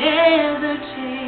never change.